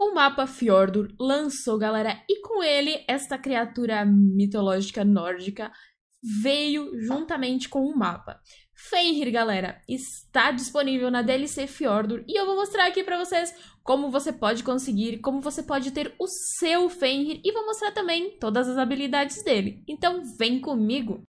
O mapa Fjordur lançou, galera, e com ele, esta criatura mitológica nórdica veio juntamente com o mapa. Fenrir, galera, está disponível na DLC Fjordur e eu vou mostrar aqui pra vocês como você pode conseguir, como você pode ter o seu Fenrir e vou mostrar também todas as habilidades dele. Então vem comigo!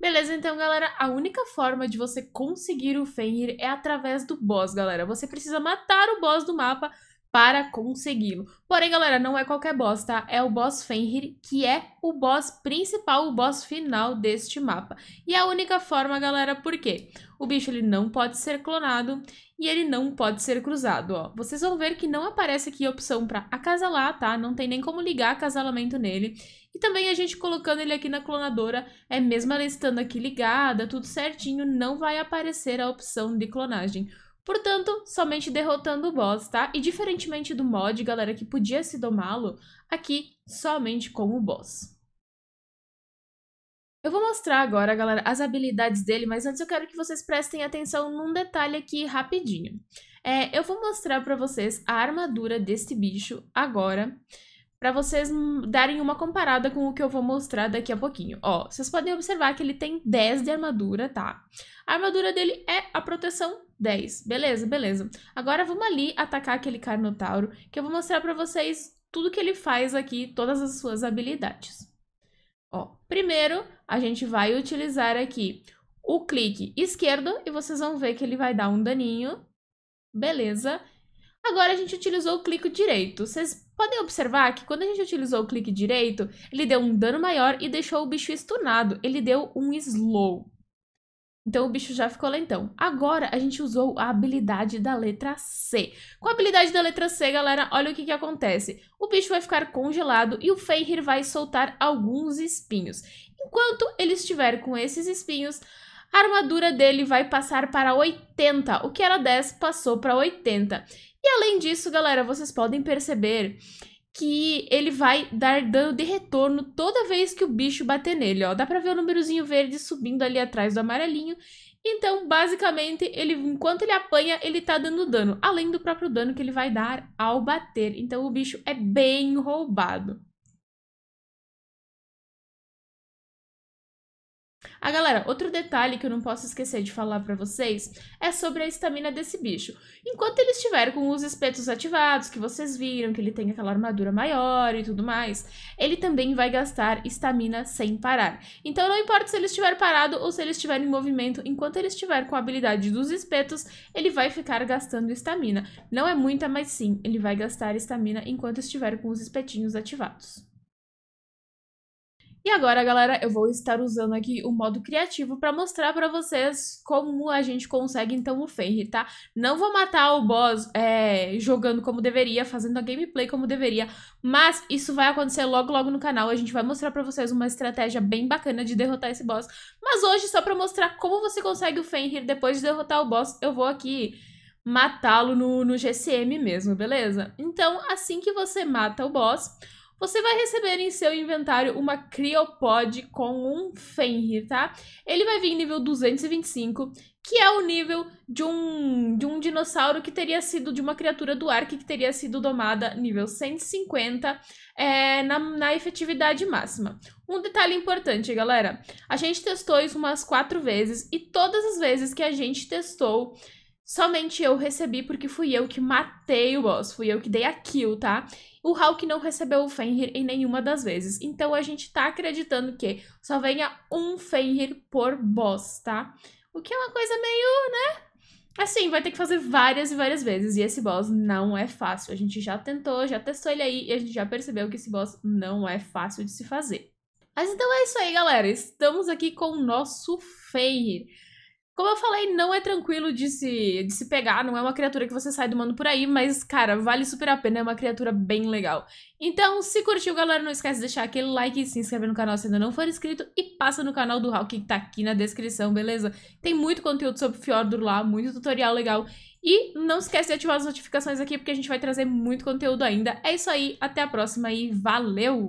Beleza, então, galera, a única forma de você conseguir o Fenrir é através do boss, galera. Você precisa matar o boss do mapa para consegui-lo. Porém, galera, não é qualquer boss, tá? É o boss Fenrir, que é o boss principal, o boss final deste mapa. E é a única forma, galera, por quê? O bicho ele não pode ser clonado e ele não pode ser cruzado, ó. Vocês vão ver que não aparece aqui a opção para acasalar, tá? Não tem nem como ligar acasalamento nele. E também a gente colocando ele aqui na clonadora, é mesmo ela estando aqui ligada, tudo certinho, não vai aparecer a opção de clonagem. Portanto, somente derrotando o boss, tá? E diferentemente do mod, galera, que podia se domá-lo, aqui somente com o boss. Eu vou mostrar agora, galera, as habilidades dele, mas antes eu quero que vocês prestem atenção num detalhe aqui rapidinho. É, eu vou mostrar pra vocês a armadura deste bicho agora, para vocês darem uma comparada com o que eu vou mostrar daqui a pouquinho. Ó, vocês podem observar que ele tem 10 de armadura, tá? A armadura dele é a proteção 10. Beleza, beleza. Agora vamos ali atacar aquele Carnotauro, que eu vou mostrar para vocês tudo que ele faz aqui, todas as suas habilidades. Ó, primeiro, a gente vai utilizar aqui o clique esquerdo e vocês vão ver que ele vai dar um daninho. Beleza. Agora a gente utilizou o clique direito. Vocês podem observar que quando a gente utilizou o clique direito, ele deu um dano maior e deixou o bicho stunado. Ele deu um slow. Então o bicho já ficou lentão. Agora a gente usou a habilidade da letra C. Com a habilidade da letra C, galera, olha o que, que acontece. O bicho vai ficar congelado e o Fenrir vai soltar alguns espinhos. Enquanto ele estiver com esses espinhos, a armadura dele vai passar para 80. O que era 10 passou para 80. E além disso, galera, vocês podem perceber que ele vai dar dano de retorno toda vez que o bicho bater nele, ó. Dá pra ver o númerozinho verde subindo ali atrás do amarelinho. Então, basicamente, ele, enquanto ele apanha, ele tá dando dano, além do próprio dano que ele vai dar ao bater. Então, o bicho é bem roubado. Ah, galera, outro detalhe que eu não posso esquecer de falar para vocês é sobre a estamina desse bicho. Enquanto ele estiver com os espetos ativados, que vocês viram, que ele tem aquela armadura maior e tudo mais, ele também vai gastar estamina sem parar. Então não importa se ele estiver parado ou se ele estiver em movimento, enquanto ele estiver com a habilidade dos espetos, ele vai ficar gastando estamina. Não é muita, mas sim, ele vai gastar estamina enquanto estiver com os espetinhos ativados. E agora, galera, eu vou estar usando aqui o modo criativo para mostrar para vocês como a gente consegue, então, o Fenrir, tá? Não vou matar o boss é, jogando como deveria, fazendo a gameplay como deveria, mas isso vai acontecer logo, logo no canal. A gente vai mostrar para vocês uma estratégia bem bacana de derrotar esse boss. Mas hoje, só para mostrar como você consegue o Fenrir depois de derrotar o boss, eu vou aqui matá-lo no, no GCM mesmo, beleza? Então, assim que você mata o boss você vai receber em seu inventário uma Cryopod com um Fenrir, tá? Ele vai vir em nível 225, que é o nível de um, de um dinossauro que teria sido, de uma criatura do ar que teria sido domada nível 150 é, na, na efetividade máxima. Um detalhe importante, galera, a gente testou isso umas quatro vezes e todas as vezes que a gente testou, somente eu recebi porque fui eu que matei o boss, fui eu que dei a kill, tá? O Hulk não recebeu o Fenrir em nenhuma das vezes. Então a gente tá acreditando que só venha um Fenrir por boss, tá? O que é uma coisa meio, né? Assim, vai ter que fazer várias e várias vezes. E esse boss não é fácil. A gente já tentou, já testou ele aí e a gente já percebeu que esse boss não é fácil de se fazer. Mas então é isso aí, galera. Estamos aqui com o nosso Fenrir. Como eu falei, não é tranquilo de se, de se pegar, não é uma criatura que você sai do mundo por aí, mas, cara, vale super a pena, é uma criatura bem legal. Então, se curtiu, galera, não esquece de deixar aquele like e se inscrever no canal se ainda não for inscrito e passa no canal do Hulk que tá aqui na descrição, beleza? Tem muito conteúdo sobre Fjordur lá, muito tutorial legal. E não esquece de ativar as notificações aqui porque a gente vai trazer muito conteúdo ainda. É isso aí, até a próxima e valeu!